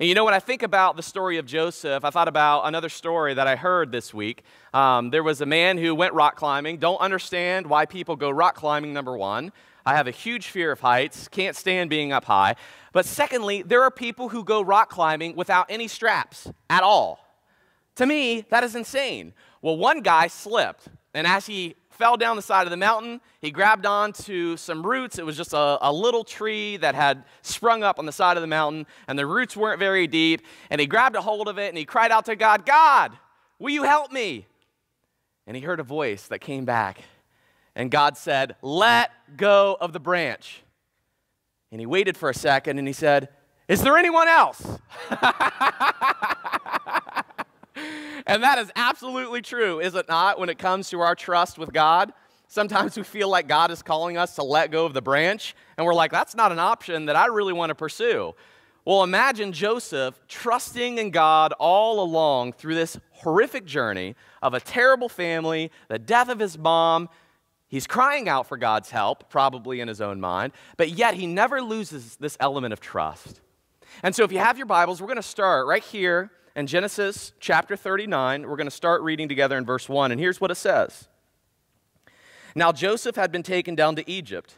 And you know, when I think about the story of Joseph, I thought about another story that I heard this week. Um, there was a man who went rock climbing. Don't understand why people go rock climbing, number one. I have a huge fear of heights, can't stand being up high. But secondly, there are people who go rock climbing without any straps at all. To me, that is insane. Well, one guy slipped, and as he fell down the side of the mountain. He grabbed onto some roots. It was just a, a, little tree that had sprung up on the side of the mountain, and the roots weren't very deep. And he grabbed a hold of it and he cried out to God, God, will you help me? And he heard a voice that came back. And God said, Let go of the branch. And he waited for a second and he said, Is there anyone else? And that is absolutely true, is it not, when it comes to our trust with God? Sometimes we feel like God is calling us to let go of the branch, and we're like, that's not an option that I really want to pursue. Well, imagine Joseph trusting in God all along through this horrific journey of a terrible family, the death of his mom. He's crying out for God's help, probably in his own mind, but yet he never loses this element of trust. And so, if you have your Bibles, we're going to start right here in Genesis chapter 39. We're going to start reading together in verse 1, and here's what it says Now Joseph had been taken down to Egypt,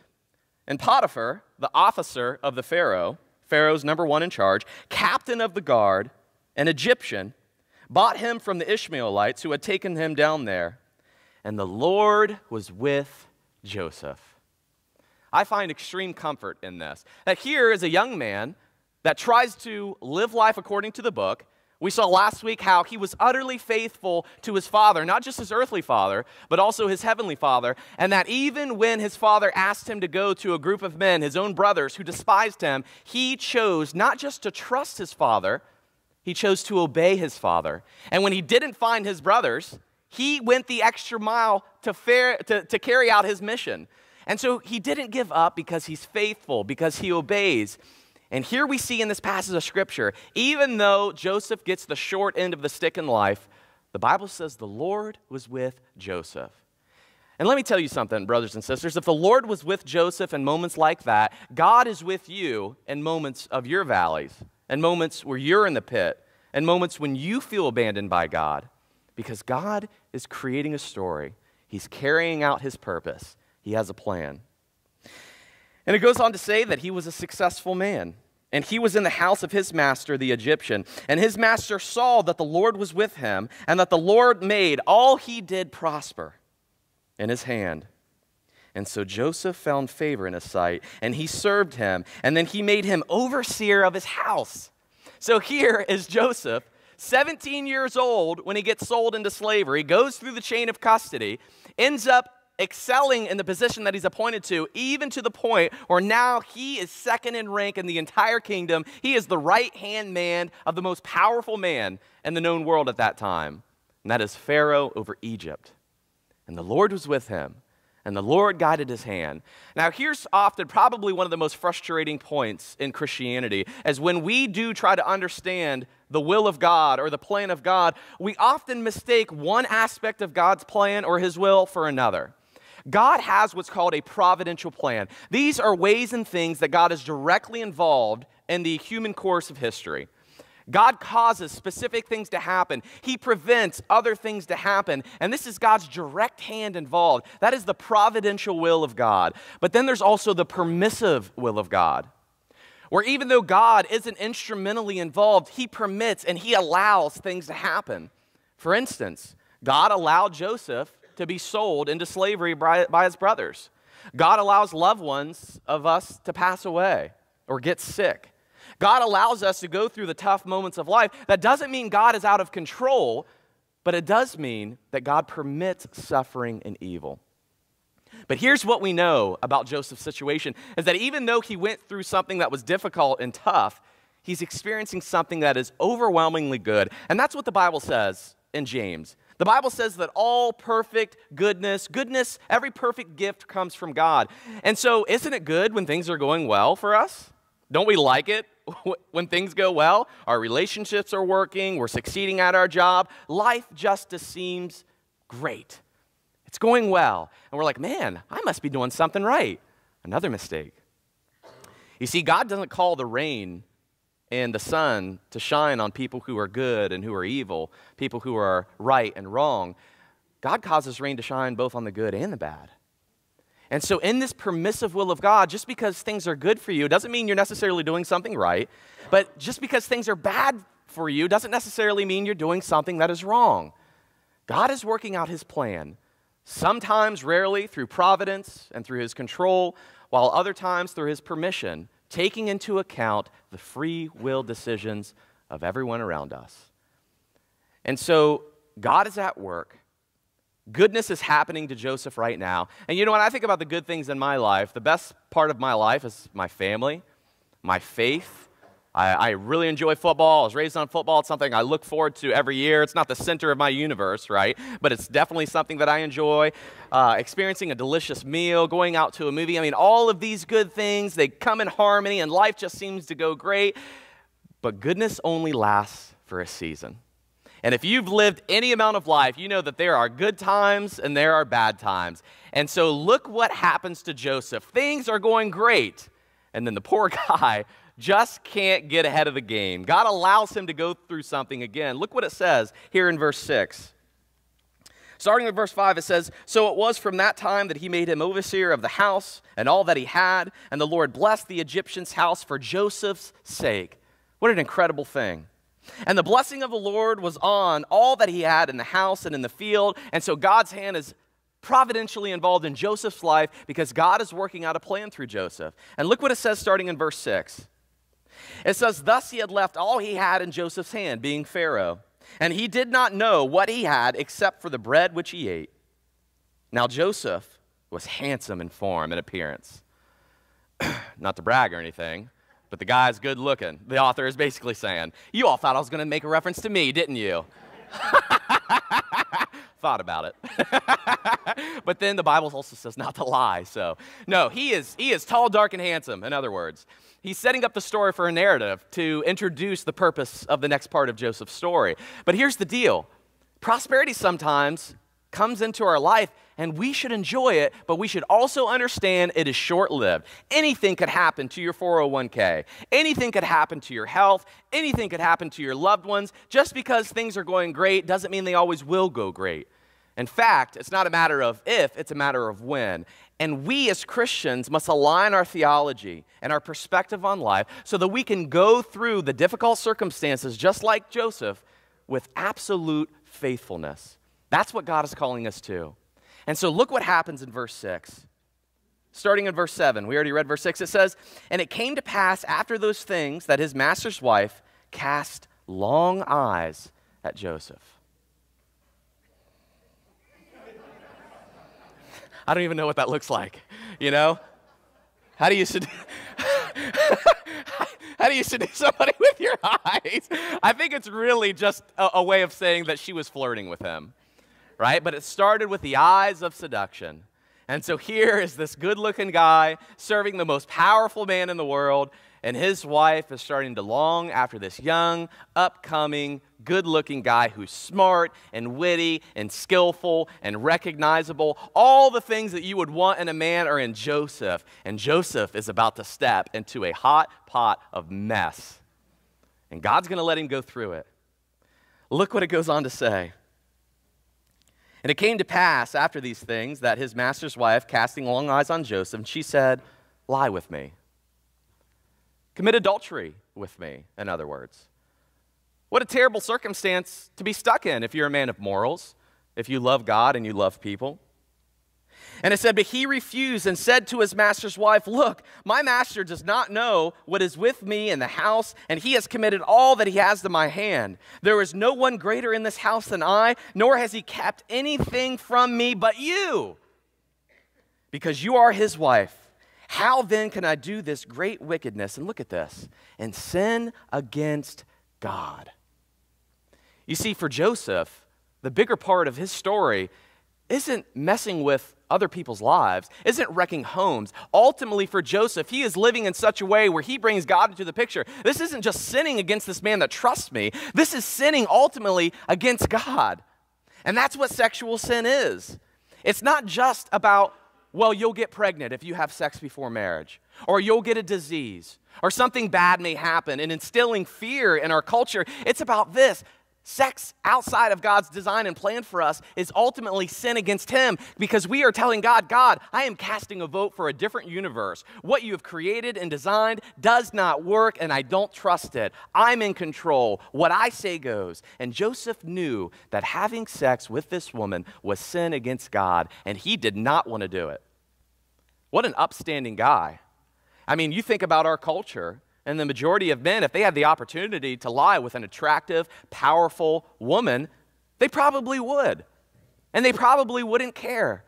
and Potiphar, the officer of the Pharaoh, Pharaoh's number one in charge, captain of the guard, an Egyptian, bought him from the Ishmaelites who had taken him down there. And the Lord was with Joseph. I find extreme comfort in this. That here is a young man that tries to live life according to the book, we saw last week how he was utterly faithful to his father, not just his earthly father, but also his heavenly father, and that even when his father asked him to go to a group of men, his own brothers, who despised him, he chose not just to trust his father, he chose to obey his father. And when he didn't find his brothers, he went the extra mile to, to, to carry out his mission. And so he didn't give up because he's faithful, because he obeys. And here we see in this passage of Scripture, even though Joseph gets the short end of the stick in life, the Bible says the Lord was with Joseph. And let me tell you something, brothers and sisters. If the Lord was with Joseph in moments like that, God is with you in moments of your valleys, and moments where you're in the pit, and moments when you feel abandoned by God. Because God is creating a story, He's carrying out His purpose, He has a plan. And it goes on to say that he was a successful man. And he was in the house of his master, the Egyptian. And his master saw that the Lord was with him, and that the Lord made all he did prosper in his hand. And so Joseph found favor in his sight, and he served him, and then he made him overseer of his house. So here is Joseph, 17 years old when he gets sold into slavery, goes through the chain of custody, ends up excelling in the position that he's appointed to, even to the point where now he is second in rank in the entire kingdom. He is the right hand man of the most powerful man in the known world at that time, and that is Pharaoh over Egypt. And the Lord was with him, and the Lord guided his hand. Now, here's often probably one of the most frustrating points in Christianity, as when we do try to understand the will of God or the plan of God, we often mistake one aspect of God's plan or his will for another. God has what's called a providential plan. These are ways and things that God is directly involved in the human course of history. God causes specific things to happen. He prevents other things to happen. And this is God's direct hand involved. That is the providential will of God. But then there's also the permissive will of God, where even though God isn't instrumentally involved, He permits and He allows things to happen. For instance, God allowed Joseph to be sold into slavery by, by his brothers. God allows loved ones of us to pass away or get sick. God allows us to go through the tough moments of life. That doesn't mean God is out of control, but it does mean that God permits suffering and evil. But here's what we know about Joseph's situation is that even though he went through something that was difficult and tough, he's experiencing something that is overwhelmingly good. And that's what the Bible says in James. The Bible says that all perfect goodness, goodness, every perfect gift comes from God. And so, isn't it good when things are going well for us? Don't we like it when things go well? Our relationships are working, we're succeeding at our job. Life just seems great. It's going well. And we're like, man, I must be doing something right. Another mistake. You see, God doesn't call the rain in the sun to shine on people who are good and who are evil, people who are right and wrong. God causes rain to shine both on the good and the bad. And so, in this permissive will of God, just because things are good for you doesn't mean you're necessarily doing something right. But just because things are bad for you doesn't necessarily mean you're doing something that is wrong. God is working out his plan, sometimes, rarely, through providence and through his control, while other times through his permission, taking into account the free will decisions of everyone around us. And so, God is at work. Goodness is happening to Joseph right now. And you know, when I think about the good things in my life, the best part of my life is my family, my faith. I, I, really enjoy football. I was raised on football. It's something I look forward to every year. It's not the center of my universe, right? But it's definitely something that I enjoy. Uh, experiencing a delicious meal, going out to a movie. I mean, all of these good things, they come in harmony, and life just seems to go great. But goodness only lasts for a season. And if you've lived any amount of life, you know that there are good times and there are bad times. And so look what happens to Joseph. Things are going great. And then the poor guy just can't get ahead of the game. God allows him to go through something again. Look what it says here in verse 6. Starting with verse 5, it says, So it was from that time that he made him overseer of the house and all that he had, and the Lord blessed the Egyptian's house for Joseph's sake. What an incredible thing. And the blessing of the Lord was on all that he had in the house and in the field. And so God's hand is providentially involved in Joseph's life because God is working out a plan through Joseph. And look what it says starting in verse 6. It says, Thus he had left all he had in Joseph's hand, being Pharaoh. And he did not know what he had except for the bread which he ate. Now Joseph was handsome in form and appearance. not to brag or anything, but the guy's good looking. The author is basically saying, You all thought I was going to make a reference to me, didn't you? thought about it. but then the Bible also says not to lie. So, no, he is, he is tall, dark, and handsome, in other words. He's setting up the story for a narrative to introduce the purpose of the next part of Joseph's story. But here's the deal prosperity sometimes comes into our life and we should enjoy it, but we should also understand it is short lived. Anything could happen to your 401k, anything could happen to your health, anything could happen to your loved ones. Just because things are going great doesn't mean they always will go great. In fact, it's not a matter of if, it's a matter of when. And we as Christians must align our theology and our perspective on life so that we can go through the difficult circumstances, just like Joseph, with absolute faithfulness. That's what God is calling us to. And so look what happens in verse 6. Starting in verse 7, we already read verse 6. It says, And it came to pass after those things that his master's wife cast long eyes at Joseph. I don't even know what that looks like, you know? How do you seduce, how do you seduce somebody with your eyes? I think it's really just a, a way of saying that she was flirting with him right? But it started with the eyes of seduction. And so here is this good looking guy serving the most powerful man in the world, and his wife is starting to long after this young, upcoming, good looking guy who's smart and witty and skillful and recognizable. All the things that you would want in a man are in Joseph. And Joseph is about to step into a hot pot of mess. And God's going to let him go through it. Look what it goes on to say. And it came to pass after these things that his master's wife, casting long eyes on Joseph, she said, Lie with me. Commit adultery with me, in other words. What a terrible circumstance to be stuck in if you're a man of morals, if you love God and you love people. And it said, But he refused and said to his master's wife, Look, my master does not know what is with me in the house, and he has committed all that he has to my hand. There is no one greater in this house than I, nor has he kept anything from me but you, because you are his wife. How then can I do this great wickedness? And look at this and sin against God. You see, for Joseph, the bigger part of his story isn't messing with other people's lives, isn't wrecking homes. Ultimately, for Joseph, he is living in such a way where he brings God into the picture. This isn't just sinning against this man that trusts me, this is sinning ultimately against God. And that's what sexual sin is. It's not just about, well, you'll get pregnant if you have sex before marriage, or you'll get a disease, or something bad may happen and instilling fear in our culture. It's about this. Sex outside of God's design and plan for us is ultimately sin against Him because we are telling God, God, I am casting a vote for a different universe. What you have created and designed does not work, and I don't trust it. I'm in control. What I say goes. And Joseph knew that having sex with this woman was sin against God, and he did not want to do it. What an upstanding guy. I mean, you think about our culture, and the majority of men, if they had the opportunity to lie with an attractive, powerful woman, they probably would. And they probably wouldn't care.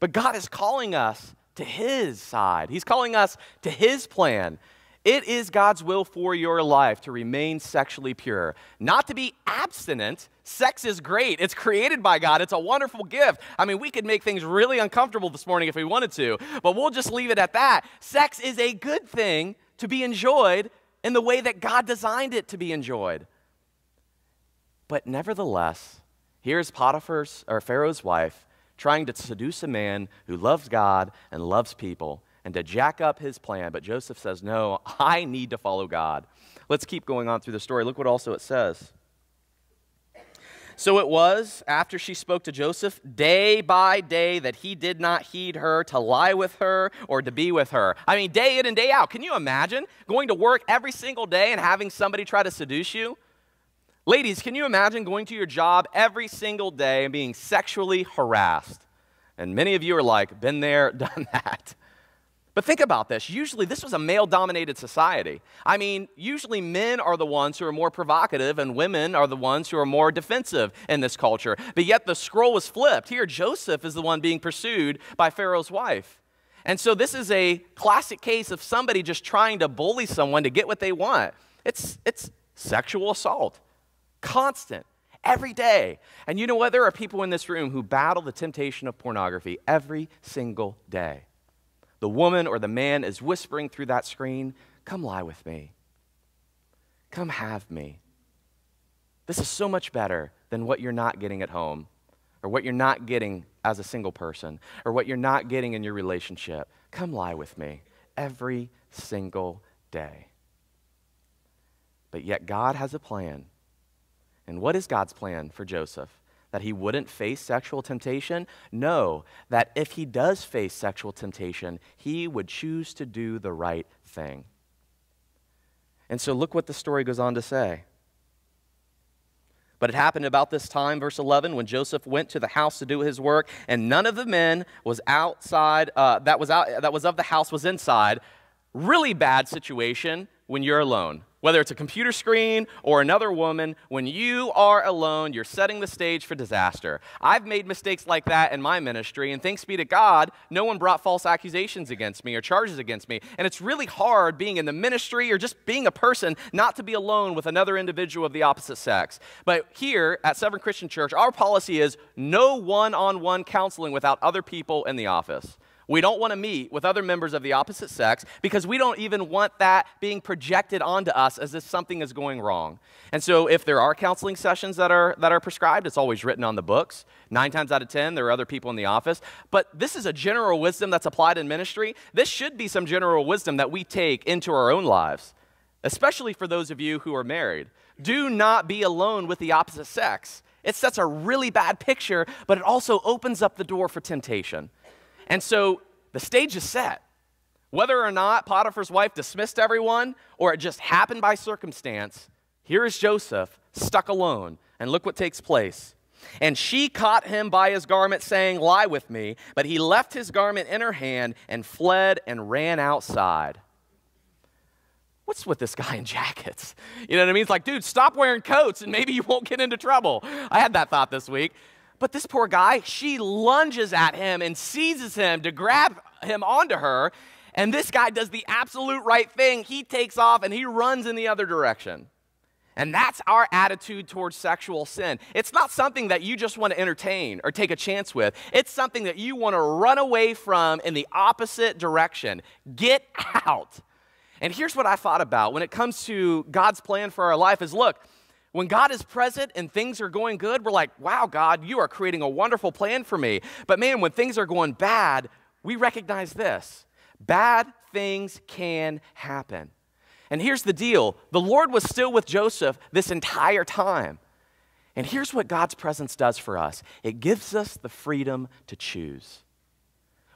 But God is calling us to His side, He's calling us to His plan. It is God's will for your life to remain sexually pure, not to be abstinent. Sex is great. It's created by God. It's a wonderful gift. I mean, we could make things really uncomfortable this morning if we wanted to, but we'll just leave it at that. Sex is a good thing to be enjoyed in the way that God designed it to be enjoyed. But nevertheless, here's Potiphar's or Pharaoh's wife trying to seduce a man who loves God and loves people and to jack up his plan. But Joseph says, No, I need to follow God. Let's keep going on through the story. Look what also it says. So it was, after she spoke to Joseph, day by day that he did not heed her to lie with her or to be with her. I mean, day in and day out. Can you imagine going to work every single day and having somebody try to seduce you? Ladies, can you imagine going to your job every single day and being sexually harassed? And many of you are like, been there, done that. But think about this. Usually, this was a male dominated society. I mean, usually men are the ones who are more provocative, and women are the ones who are more defensive in this culture. But yet, the scroll was flipped. Here, Joseph is the one being pursued by Pharaoh's wife. And so, this is a classic case of somebody just trying to bully someone to get what they want. It's, it's sexual assault, constant, every day. And you know what? There are people in this room who battle the temptation of pornography every single day the woman or the man is whispering through that screen, Come lie with me. Come have me. This is so much better than what you're not getting at home, or what you're not getting as a single person, or what you're not getting in your relationship. Come lie with me every single day. But yet, God has a plan. And what is God's plan for Joseph? That he wouldn't face sexual temptation? No, that if he does face sexual temptation, he would choose to do the right thing. And so look what the story goes on to say. But it happened about this time, verse 11, when Joseph went to the house to do his work, and none of the men was outside, uh, that, was out, that was of the house was inside. Really bad situation when you're alone whether it's a computer screen or another woman, when you are alone, you're setting the stage for disaster. I've made mistakes like that in my ministry, and thanks be to God, no one brought false accusations against me or charges against me. And it's really hard being in the ministry or just being a person not to be alone with another individual of the opposite sex. But here at Severn Christian Church, our policy is no one on one counseling without other people in the office. We don't want to meet with other members of the opposite sex because we don't even want that being projected onto us as if something is going wrong. And so, if there are counseling sessions that are, that are prescribed, it's always written on the books. Nine times out of ten, there are other people in the office. But this is a general wisdom that's applied in ministry. This should be some general wisdom that we take into our own lives, especially for those of you who are married. Do not be alone with the opposite sex. It sets a really bad picture, but it also opens up the door for temptation. And so the stage is set. Whether or not Potiphar's wife dismissed everyone or it just happened by circumstance, here is Joseph stuck alone. And look what takes place. And she caught him by his garment, saying, Lie with me. But he left his garment in her hand and fled and ran outside. What's with this guy in jackets? You know what I mean? It's like, dude, stop wearing coats and maybe you won't get into trouble. I had that thought this week. But this poor guy, she lunges at him and seizes him to grab him onto her. And this guy does the absolute right thing. He takes off and he runs in the other direction. And that's our attitude towards sexual sin. It's not something that you just want to entertain or take a chance with. It's something that you want to run away from in the opposite direction. Get out. And here's what I thought about when it comes to God's plan for our life is look, when God is present and things are going good, we're like, wow, God, you are creating a wonderful plan for me. But man, when things are going bad, we recognize this bad things can happen. And here's the deal the Lord was still with Joseph this entire time. And here's what God's presence does for us it gives us the freedom to choose.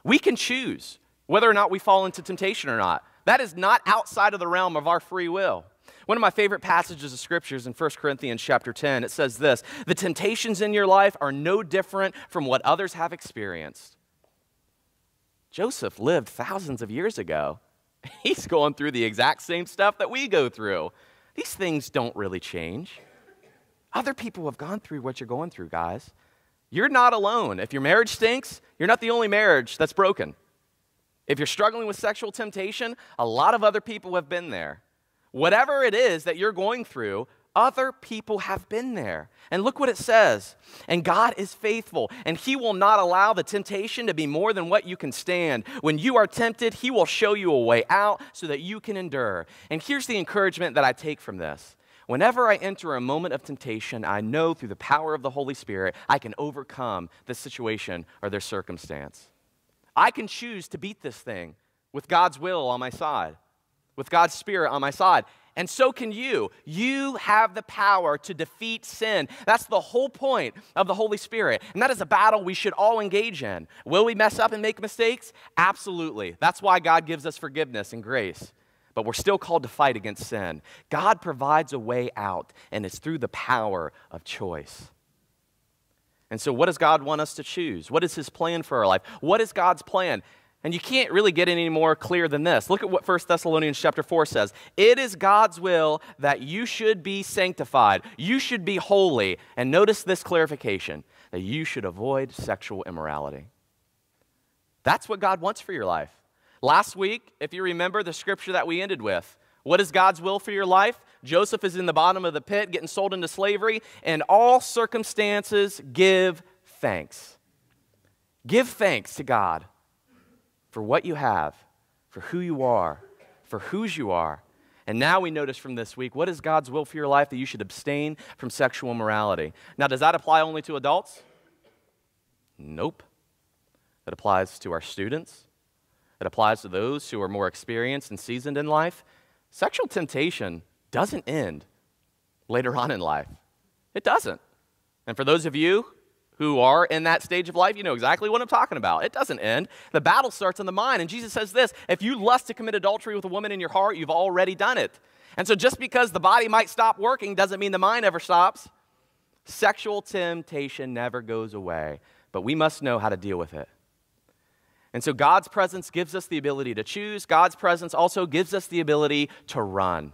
We can choose whether or not we fall into temptation or not. That is not outside of the realm of our free will. One of my favorite passages of scriptures in 1 Corinthians chapter 10, it says this The temptations in your life are no different from what others have experienced. Joseph lived thousands of years ago. He's going through the exact same stuff that we go through. These things don't really change. Other people have gone through what you're going through, guys. You're not alone. If your marriage stinks, you're not the only marriage that's broken. If you're struggling with sexual temptation, a lot of other people have been there. Whatever it is that you're going through, other people have been there. And look what it says. And God is faithful, and He will not allow the temptation to be more than what you can stand. When you are tempted, He will show you a way out so that you can endure. And here's the encouragement that I take from this. Whenever I enter a moment of temptation, I know through the power of the Holy Spirit I can overcome this situation or their circumstance. I can choose to beat this thing with God's will on my side, with God's Spirit on my side. And so can you. You have the power to defeat sin. That's the whole point of the Holy Spirit. And that is a battle we should all engage in. Will we mess up and make mistakes? Absolutely. That's why God gives us forgiveness and grace. But we're still called to fight against sin. God provides a way out, and it's through the power of choice. And so, what does God want us to choose? What is His plan for our life? What is God's plan? And you can't really get any more clear than this. Look at what 1 Thessalonians chapter 4 says. It is God's will that you should be sanctified. You should be holy. And notice this clarification that you should avoid sexual immorality. That's what God wants for your life. Last week, if you remember the scripture that we ended with, what is God's will for your life? Joseph is in the bottom of the pit, getting sold into slavery. In all circumstances, give thanks. Give thanks to God for what you have, for who you are, for whose you are. And now we notice from this week what is God's will for your life that you should abstain from sexual morality. Now, does that apply only to adults? Nope. It applies to our students, it applies to those who are more experienced and seasoned in life. Sexual temptation doesn't end later on in life. It doesn't. And for those of you who are in that stage of life, you know exactly what I'm talking about. It doesn't end. The battle starts in the mind. And Jesus says this if you lust to commit adultery with a woman in your heart, you've already done it. And so just because the body might stop working doesn't mean the mind ever stops. Sexual temptation never goes away, but we must know how to deal with it. And so God's presence gives us the ability to choose. God's presence also gives us the ability to run.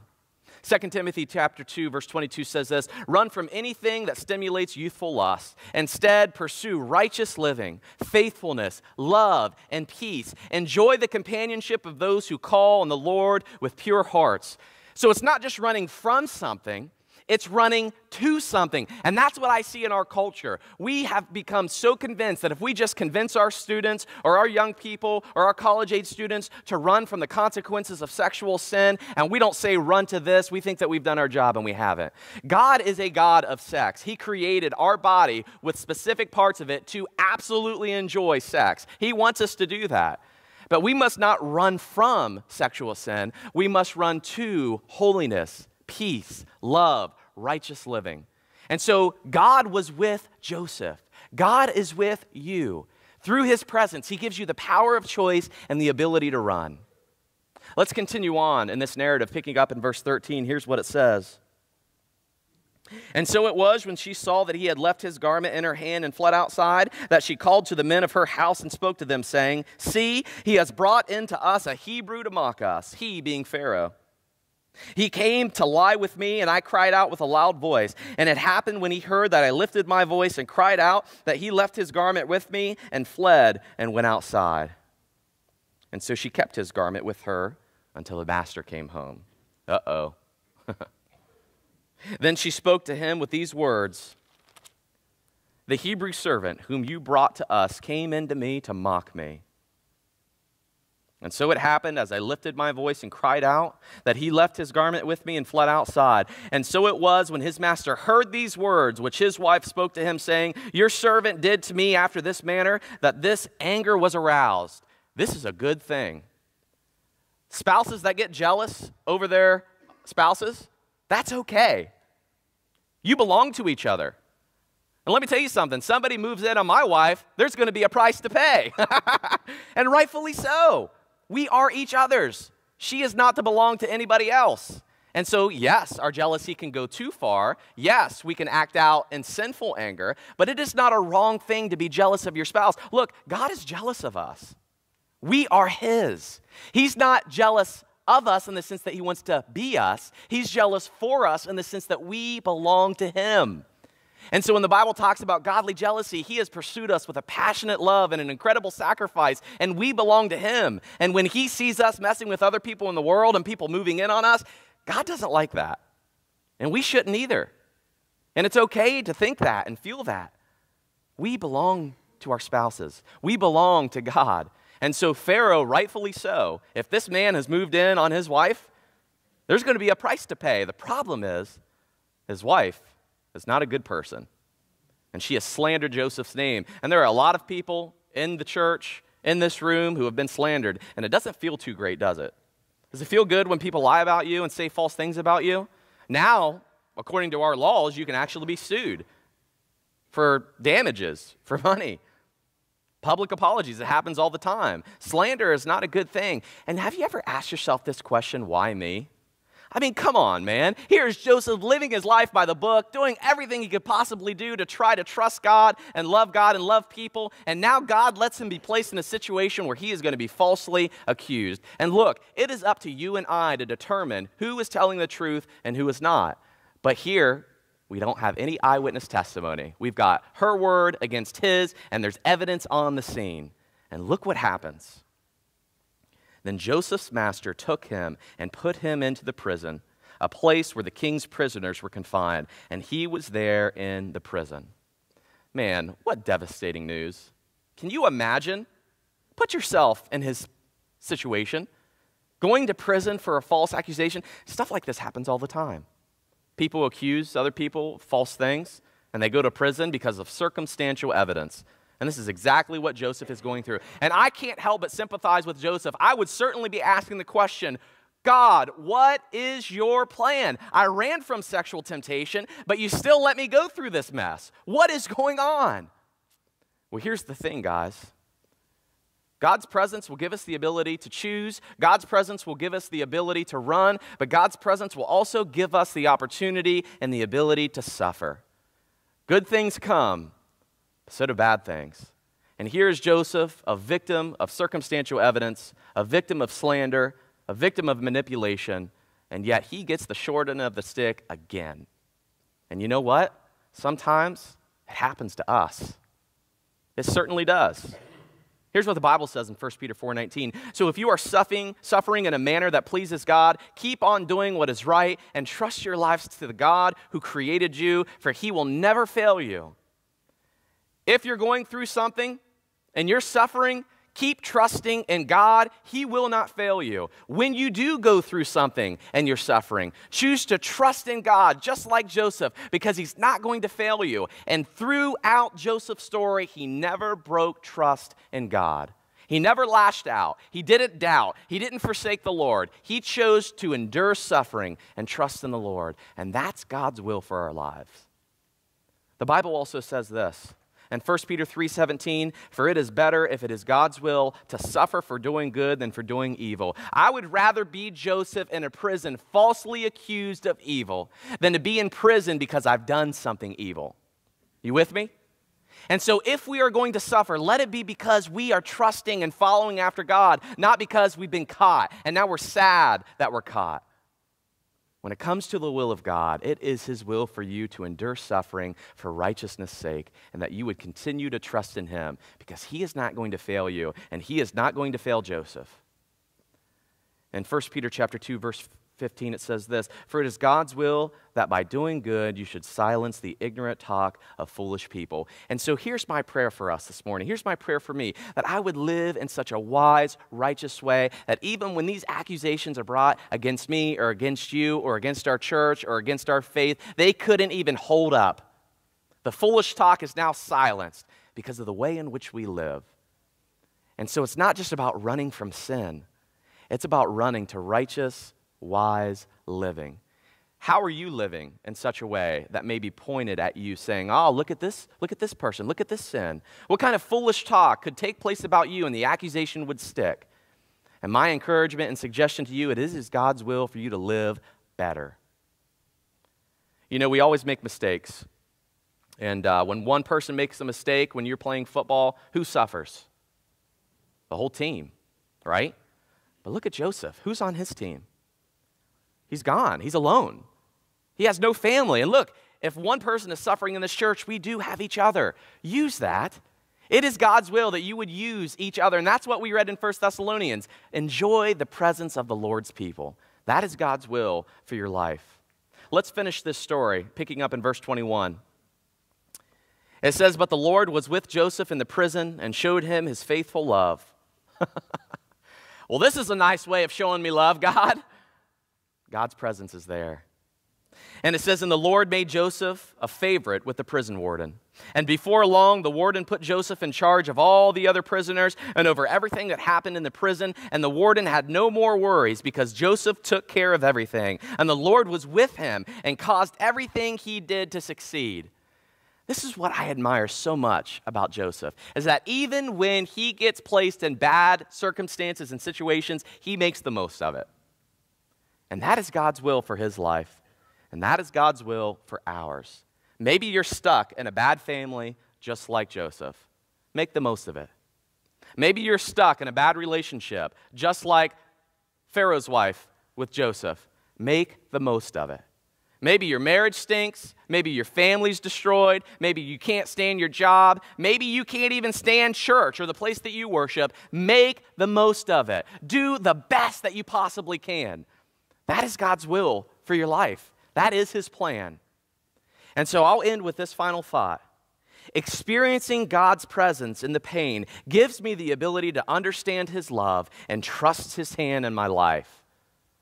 2 Timothy chapter 2 verse 22 says this, "Run from anything that stimulates youthful lust. Instead, pursue righteous living, faithfulness, love, and peace. Enjoy the companionship of those who call on the Lord with pure hearts." So it's not just running from something, it's running to something. And that's what I see in our culture. We have become so convinced that if we just convince our students or our young people or our college age students to run from the consequences of sexual sin, and we don't say run to this, we think that we've done our job and we haven't. God is a God of sex. He created our body with specific parts of it to absolutely enjoy sex. He wants us to do that. But we must not run from sexual sin. We must run to holiness peace, love, righteous living. And so God was with Joseph. God is with you. Through his presence, he gives you the power of choice and the ability to run. Let's continue on in this narrative, picking up in verse 13. Here's what it says. And so it was when she saw that he had left his garment in her hand and fled outside, that she called to the men of her house and spoke to them, saying, See, he has brought into us a Hebrew to mock us, he being Pharaoh. He came to lie with me, and I cried out with a loud voice. And it happened when he heard that I lifted my voice and cried out that he left his garment with me and fled and went outside. And so she kept his garment with her until the master came home. Uh oh. then she spoke to him with these words The Hebrew servant whom you brought to us came into me to mock me. And so it happened as I lifted my voice and cried out that he left his garment with me and fled outside. And so it was when his master heard these words, which his wife spoke to him, saying, Your servant did to me after this manner, that this anger was aroused. This is a good thing. Spouses that get jealous over their spouses, that's okay. You belong to each other. And let me tell you something somebody moves in on my wife, there's going to be a price to pay. and rightfully so. We are each other's. She is not to belong to anybody else. And so, yes, our jealousy can go too far. Yes, we can act out in sinful anger, but it is not a wrong thing to be jealous of your spouse. Look, God is jealous of us. We are His. He's not jealous of us in the sense that He wants to be us, He's jealous for us in the sense that we belong to Him. And so when the Bible talks about godly jealousy, He has pursued us with a passionate love and an incredible sacrifice, and we belong to Him. And when He sees us messing with other people in the world and people moving in on us, God doesn't like that. And we shouldn't either. And it's okay to think that and feel that. We belong to our spouses, we belong to God. And so, Pharaoh, rightfully so, if this man has moved in on his wife, there's going to be a price to pay. The problem is, his wife is not a good person. And she has slandered Joseph's name. And there are a lot of people in the church, in this room, who have been slandered. And it doesn't feel too great, does it? Does it feel good when people lie about you and say false things about you? Now, according to our laws, you can actually be sued for damages, for money. Public apologies, it happens all the time. Slander is not a good thing. And have you ever asked yourself this question why me? I mean, come on, man. Here's Joseph living his life by the book, doing everything he could possibly do to try to trust God and love God and love people. And now God lets him be placed in a situation where he is going to be falsely accused. And look, it is up to you and I to determine who is telling the truth and who is not. But here, we don't have any eyewitness testimony. We've got her word against his, and there's evidence on the scene. And look what happens. Then Joseph's master took him and put him into the prison, a place where the king's prisoners were confined, and he was there in the prison. Man, what devastating news. Can you imagine? Put yourself in his situation. Going to prison for a false accusation, stuff like this happens all the time. People accuse other people of false things, and they go to prison because of circumstantial evidence. And this is exactly what Joseph is going through. And I can't help but sympathize with Joseph. I would certainly be asking the question God, what is your plan? I ran from sexual temptation, but you still let me go through this mess. What is going on? Well, here's the thing, guys. God's presence will give us the ability to choose. God's presence will give us the ability to run, but God's presence will also give us the opportunity and the ability to suffer. Good things come so do bad things. And here's Joseph, a victim of circumstantial evidence, a victim of slander, a victim of manipulation, and yet he gets the short end of the stick again. And you know what? Sometimes it happens to us. It certainly does. Here's what the Bible says in 1 Peter 4:19. So if you are suffering, suffering in a manner that pleases God, keep on doing what is right and trust your lives to the God who created you, for he will never fail you. If you're going through something and you're suffering, keep trusting in God. He will not fail you. When you do go through something and you're suffering, choose to trust in God, just like Joseph, because he's not going to fail you. And throughout Joseph's story, he never broke trust in God. He never lashed out. He didn't doubt. He didn't forsake the Lord. He chose to endure suffering and trust in the Lord. And that's God's will for our lives. The Bible also says this and 1 Peter 3:17, for it is better if it is God's will to suffer for doing good than for doing evil. I would rather be Joseph in a prison falsely accused of evil than to be in prison because I've done something evil. You with me? And so, if we are going to suffer, let it be because we are trusting and following after God, not because we've been caught and now we're sad that we're caught. When it comes to the will of God, it is His will for you to endure suffering for righteousness' sake and that you would continue to trust in Him because He is not going to fail you and He is not going to fail Joseph. In 1 Peter chapter 2, verse 15, it says this For it is God's will that by doing good you should silence the ignorant talk of foolish people. And so here's my prayer for us this morning. Here's my prayer for me that I would live in such a wise, righteous way that even when these accusations are brought against me or against you or against our church or against our faith, they couldn't even hold up. The foolish talk is now silenced because of the way in which we live. And so it's not just about running from sin, it's about running to righteous, wise, living? How are you living in such a way that may be pointed at you saying, Oh, look at this, look at this person, look at this sin? What kind of foolish talk could take place about you and the accusation would stick? And my encouragement and suggestion to you, it is God's will for you to live better. You know, we always make mistakes. And uh, when one person makes a mistake when you're playing football, who suffers? The whole team, right? But look at Joseph. Who's on his team? He's gone, he's alone. He has no family. And look, if one person is suffering in this church, we do have each other. Use that. It is God's will that you would use each other. And that's what we read in 1 Thessalonians. Enjoy the presence of the Lord's people. That is God's will for your life. Let's finish this story, picking up in verse 21. It says, But the Lord was with Joseph in the prison and showed him his faithful love. well, this is a nice way of showing me love, God. God's presence is there. And it says, And the Lord made Joseph a favorite with the prison warden. And before long, the warden put Joseph in charge of all the other prisoners and over everything that happened in the prison. And the warden had no more worries because Joseph took care of everything. And the Lord was with him and caused everything he did to succeed. This is what I admire so much about Joseph is that even when he gets placed in bad circumstances and situations, he makes the most of it. And that is God's will for his life. And that is God's will for ours. Maybe you're stuck in a bad family just like Joseph. Make the most of it. Maybe you're stuck in a bad relationship just like Pharaoh's wife with Joseph. Make the most of it. Maybe your marriage stinks. Maybe your family's destroyed. Maybe you can't stand your job. Maybe you can't even stand church or the place that you worship. Make the most of it. Do the best that you possibly can. That is God's will for your life. That is his plan. And so I'll end with this final thought. Experiencing God's presence in the pain gives me the ability to understand his love and trust his hand in my life.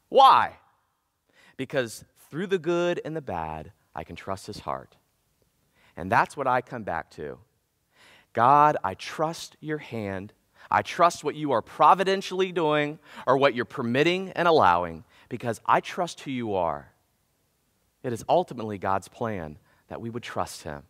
Why? Because through the good and the bad, I can trust his heart. And that's what I come back to. God, I trust your hand. I trust what you are providentially doing or what you're permitting and allowing because I trust who you are. It is ultimately God's plan that we would trust Him.